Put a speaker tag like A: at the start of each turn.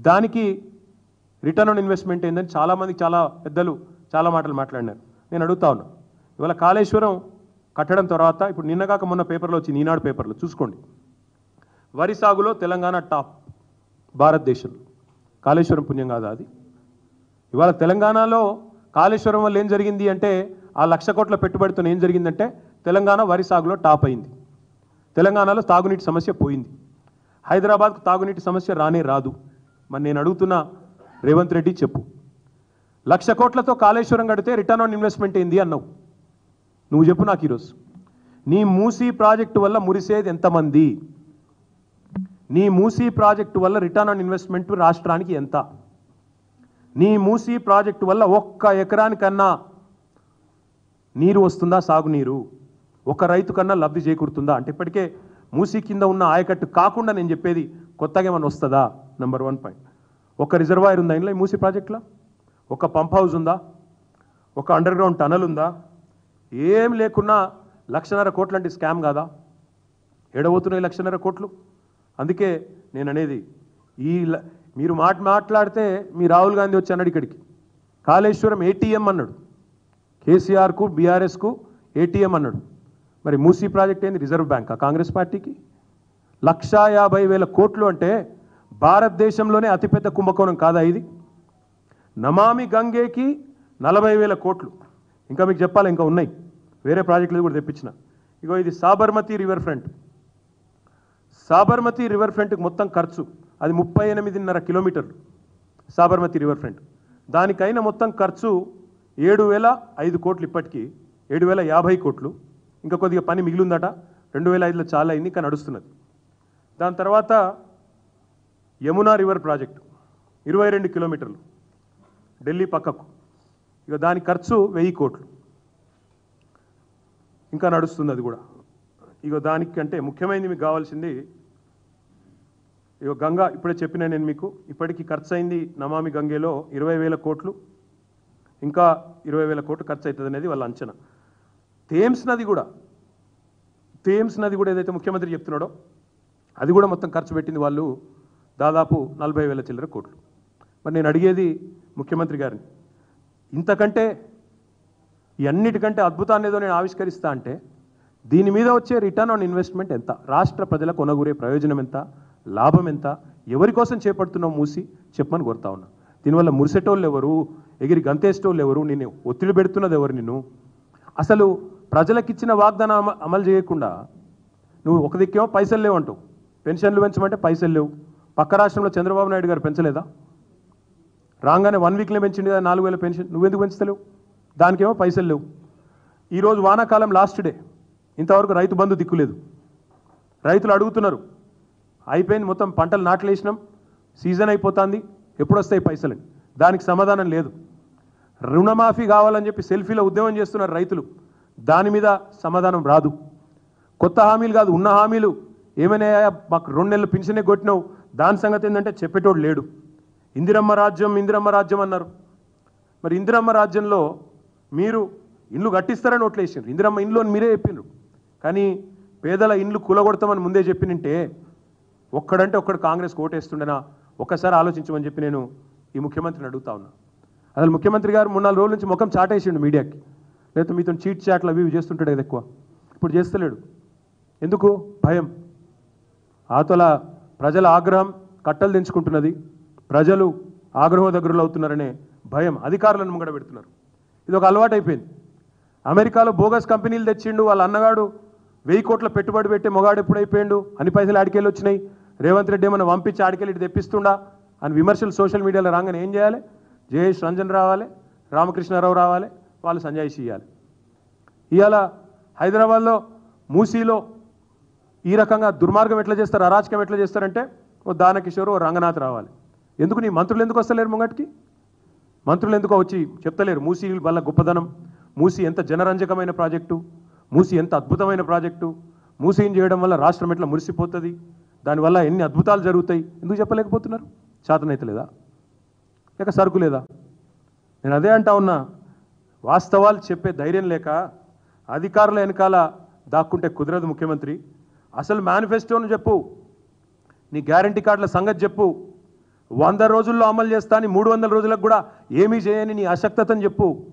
A: దానికి return on investment ఏందని చాలామంది చాలా పెద్దలు చాలా మాటలు మాట్లాడినారు. నేను అడుగుతా ఉన్నా ఇవాళ కాళేశ్వరం కట్టడం తర్వాత ఇప్పుడు నిన్నగాక మొన్న పేపర్లో వచ్చింది ఈనాడు పేపర్లో చూసుకోండి. వరి సాగులో తెలంగాణ టాప్ భారతదేశంలో కాళేశ్వరం పుణ్యం కాదా అది? ఇవాళ తెలంగాణలో కాళేశ్వరం వల్ల ఏం జరిగింది అంటే ఆ లక్ష కోట్ల పెట్టుబడితో ఏం జరిగిందంటే తెలంగాణ వరి సాగులో టాప్ అయింది. తెలంగాణలో తాగునీటి సమస్య పోయింది. హైదరాబాద్కు తాగునీటి సమస్య రానే రాదు. మరి నేను అడుగుతున్న రేవంత్ రెడ్డి చెప్పు. లక్ష కోట్లతో కాళేశ్వరం కడితే రిటర్న్ ఆన్ ఇన్వెస్ట్మెంట్ ఏంది అన్నావు? నువ్వు చెప్పు నాకు ఈరోజు. నీ మూసీ ప్రాజెక్టు వల్ల మురిసేది ఎంతమంది? నీ మూసీ ప్రాజెక్టు వల్ల రిటర్న్ ఆన్ ఇన్వెస్ట్మెంట్ రాష్ట్రానికి ఎంత? నీ మూసీ ప్రాజెక్టు వల్ల ఒక్క ఎకరానికన్నా నీరు వస్తుందా సాగునీరు? ఒక రైతు కన్నా లబ్ధి చేకూరుతుందా? అంటే ఇప్పటికే మూసీ కింద ఉన్న ఆయకట్టు కాకుండా నేను చెప్పేది కొత్తగా ఏమైనా వస్తుందా? నెంబర్ వన్ పాయింట్ ఒక రిజర్వాయర్ ఉందా ఇందులో మూసీ ప్రాజెక్టులో? ఒక పంప్ హౌస్ ఉందా? ఒక అండర్ గ్రౌండ్ టనల్ ఉందా? ఏం లేకున్నా లక్షన్నర కోట్లు అంటే స్కామ్ కాదా? ఎడబోతున్నాయి లక్షన్నర కోట్లు. అందుకే నేను అనేది ఈ ల- మీరు మాట మాట్లాడితే మీ రాహుల్ గాంధీ వచ్చి అన్నాడు ఇక్కడికి. కాళేశ్వరం ఏటీఎం అన్నాడు. కేసీఆర్కు బీఆర్ఎస్కు ఏటీఎం అన్నాడు. మరి మూసీ ప్రాజెక్ట్ ఏంది? రిజర్వ్ బ్యాంకా? కాంగ్రెస్ పార్టీకి? లక్షా యాభై వేల కోట్లు అంటే భారతదేశంలోనే అతిపెద్ద కుంభకోణం కాదా ఇది? నమామి గంగేకి నలభై వేల కోట్లు. ఇంకా మీకు చెప్పాలి ఇంకా ఉన్నాయి. వేరే ప్రాజెక్టులు కూడా తెప్పించిన. ఇగో ఇది Sabarmati river front Sabarmati river ఫ్రంట్కి మొత్తం ఖర్చు అది ముప్పై ఎనిమిదిన్నర కిలోమీటర్లు. సాబర్మతి రివర్ ఫ్రంట్ దానికైన మొత్తం ఖర్చు ఏడు వేల ఐదు కోట్లు ఇప్పటికీ. ఏడు వేల యాభై కోట్లు. ఇంకా కొద్దిగా పని మిగిలిందట. రెండు వేల ఐదులో చాలా అయింది ఇంకా నడుస్తున్నది. దాని తర్వాత యమునా రివర్ ప్రాజెక్టు ఇరవై రెండు కిలోమీటర్లు ఢిల్లీ పక్కకు. ఇక దాని ఖర్చు వెయ్యి కోట్లు. ఇంకా నడుస్తుంది అది కూడా. ఇక దానికంటే ముఖ్యమైనది మీకు కావాల్సింది ఇక గంగా ఇప్పుడే చెప్పిన నేను మీకు ఇప్పటికీ ఖర్చు అయింది నమామి గంగేలో ఇరవై వేల కోట్లు ఇంకా ఇరవై వేల కోట్లు ఖర్చు అవుతుంది అనేది వాళ్ళ అంచనా. థేమ్స్ నది కూడా థేమ్స్ నది కూడా ఏదైతే ముఖ్యమంత్రి చెప్తున్నాడో అది కూడా మొత్తం ఖర్చు పెట్టింది వాళ్ళు దాదాపు నలభై వేల చిల్లర కోట్లు. మరి నేను అడిగేది ముఖ్యమంత్రి గారిని ఇంతకంటే ఇవన్నిటికంటే అన్నిటికంటే అద్భుతాన్ని ఏదో నేను ఆవిష్కరిస్తా అంటే దీని మీద వచ్చే రిటర్న్ ఆన్ ఇన్వెస్ట్మెంట్ ఎంత? రాష్ట్ర ప్రజల కొనగూరే ప్రయోజనం ఎంత? లాభం ఎంత? ఎవరి కోసం చేపడుతున్నావు మూసి? చెప్పమని కోరుతా ఉన్నా. దీనివల్ల మురిసేటోళ్ళు ఎవరు? ఎగిరి గంతేసేటోళ్ళు ఎవరు? నిన్ను ఒత్తిడి పెడుతున్నది ఎవరు నిన్ను? అసలు ప్రజలకిచ్చిన వాగ్దానం అమ- అమలు చేయకుండా నువ్వు ఒక దిక్కేమో పైసలు లేవు అంటావు పెన్షన్లు పెంచమంటే పైసలు లేవు. పక్క రాష్ట్రంలో చంద్రబాబు నాయుడు గారు పెంచలేదా? రాగానే వన్ వీక్లో పెంచింది కదా నాలుగు వేల పెన్షన్. నువ్వెందుకు పెంచుతలేవు? దానికేమో పైసలు లేవు. ఈరోజు వానాకాలం లాస్ట్ డే ఇంతవరకు రైతు బంధు దిక్కులేదు రైతులు అడుగుతున్నారు అయిపోయింది మొత్తం పంటలు నాట్లేసినాం సీజన్ అయిపోతుంది ఎప్పుడొస్తాయి పైసలని దానికి సమాధానం లేదు. రుణమాఫీ కావాలని చెప్పి సెల్ఫీలో ఉద్యమం చేస్తున్నారు రైతులు. దాని మీద సమాధానం రాదు. కొత్త హామీలు కాదు ఉన్న హామీలు. ఏమైనా మాకు రెండు నెలలు పింఛనే కొట్టినావు. దాని సంగతి ఏంటంటే చెప్పేటోడు లేడు. ఇందిరమ్మ రాజ్యం ఇందిరమ్మ రాజ్యం అన్నారు. మరి ఇందిరమ్మ రాజ్యంలో మీరు ఇండ్లు కట్టిస్తారని ఓట్లేసారు ఇందిరమ్మ ఇండ్లు అని మీరే చెప్పిండ్రు కానీ పేదల ఇండ్లు కూలగొడతామని ముందే చెప్పినంటే ఒక్కడంటే ఒక్కడు కాంగ్రెస్ ఓటేస్తుండేనా? ఒక్కసారి ఆలోచించమని చెప్పి నేను ఈ ముఖ్యమంత్రిని అడుగుతా ఉన్నా. అసలు ముఖ్యమంత్రి గారు మూడు నాలుగు రోజుల నుంచి ముఖం చాటేసిండు మీడియాకి. లేకపోతే మీతో చీట్ చాట్లు అవి చేస్తుంటాడు కదా ఎక్కువ. ఇప్పుడు చేస్తలేడు. ఎందుకు? భయం. ఆతల ప్రజల ఆగ్రహం కట్టలు తెంచుకుంటున్నది ప్రజలు ఆగ్రహ దగ్గరలో అవుతున్నారనే భయం అధికారులను ముంగడ పెడుతున్నారు. ఇది ఒక అలవాటు అయిపోయింది అమెరికాలో బోగస్ కంపెనీలు తెచ్చిండు వాళ్ళ అన్నగాడు వెయ్యి కోట్ల పెట్టుబడి పెట్టి మొగాడు ఎప్పుడు అయిపోయిండు అన్ని పైసలు ఆడికెళ్ళి వచ్చినాయి. రేవంత్ రెడ్డి ఏమైనా పంపించి ఆడికెళ్ళి ఇటు తెప్పిస్తుండా? అని విమర్శలు సోషల్ మీడియాలో రాగానే ఏం చేయాలి? జయేష్ రంజన్ రావాలి రామకృష్ణారావు రావాలి వాళ్ళు సంజయ్ ఇవ్వాలి ఇవాళ హైదరాబాద్లో మూసీలో ఈ రకంగా దుర్మార్గం ఎట్లా చేస్తారు అరాచకం ఎట్లా చేస్తారంటే ఓ దానకిషోర్ ఓ రంగనాథ్ రావాలి. ఎందుకు నీ మంత్రులు ఎందుకు వస్తలేరు ముంగటికి? మంత్రులు ఎందుకో వచ్చి చెప్తలేరు? మూసీ వల్ల గొప్పదనం మూసీ ఎంత జనరంజకమైన ప్రాజెక్టు మూసీ ఎంత అద్భుతమైన ప్రాజెక్టు మూసీని చేయడం వల్ల రాష్ట్రం ఎట్లా మురిసిపోతుంది దానివల్ల ఎన్ని అద్భుతాలు జరుగుతాయి ఎందుకు చెప్పలేకపోతున్నారు? చేతనైతే లేదా? లేక సరుకు లేదా? నేను అదే అంటా ఉన్నా వాస్తవాలు చెప్పే ధైర్యం లేక అధికారుల వెనకాల దాక్కుంటే కుదరదు ముఖ్యమంత్రి. అసలు మేనిఫెస్టోను చెప్పు. నీ గ్యారంటీ కార్డుల సంగతి చెప్పు. వంద రోజుల్లో అమలు చేస్తా అని మూడు వందల రోజులకు కూడా ఏమీ చేయని నీ అశక్తతను చెప్పు.